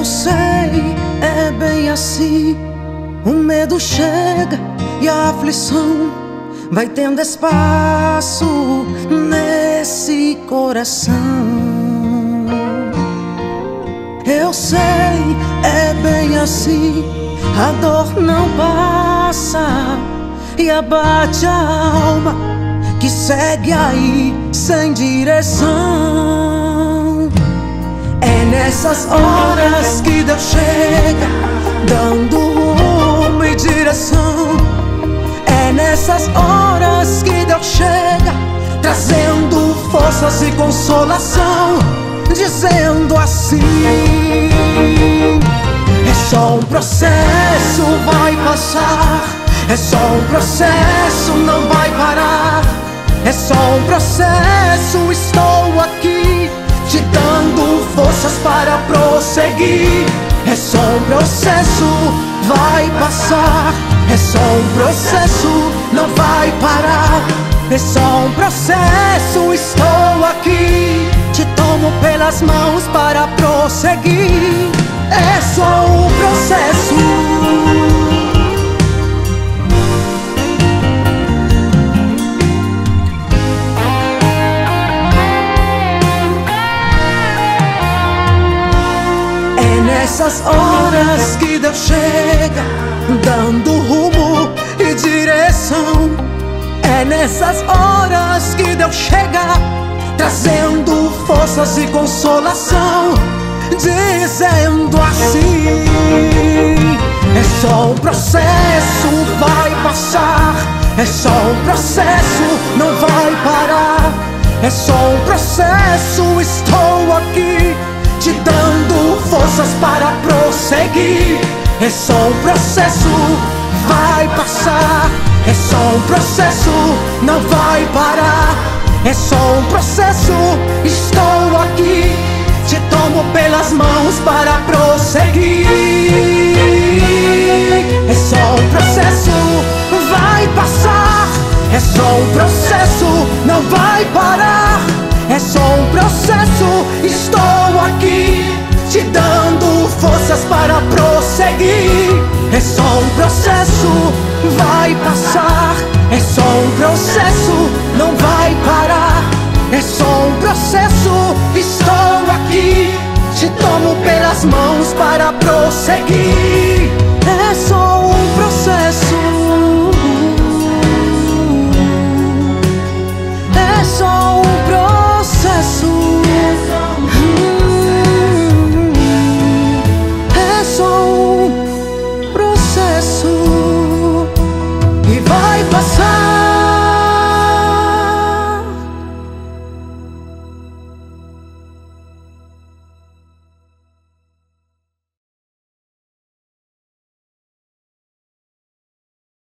Eu sei, é bem assim. O medo chega e a aflição vai tendo espaço nesse coração. Eu sei, é bem assim. A dor não passa e abate a alma que segue aí sem direção. Nessas horas que Deus chega, dando rumo e direção. É nessas horas que Deus chega, trazendo forças e consolação, dizendo assim: É só um processo, vai passar. É só um processo, não vai parar. É só um processo, estou aqui te dando forças para prosseguir. É só um processo, vai passar. É só um processo, não vai parar. É só um processo, estou aqui. Te tomo pelas mãos para prosseguir. É só um processo. Nessas horas que Deus chega, dando rumo e direção. É nessas horas que Deus chega, trazendo forças e consolação, dizendo assim: É só um processo, vai passar. É só um processo, não vai parar. É só um processo, forças para prosseguir. É só um processo, vai passar. É só um processo, não vai parar. É só um processo, estou aqui. Te tomo pelas mãos para prosseguir. É só um processo, vai passar. É só um processo, não vai parar. É só um processo, vai passar. É só um processo, não vai parar. É só um processo, estou aqui. Te tomo pelas mãos para prosseguir.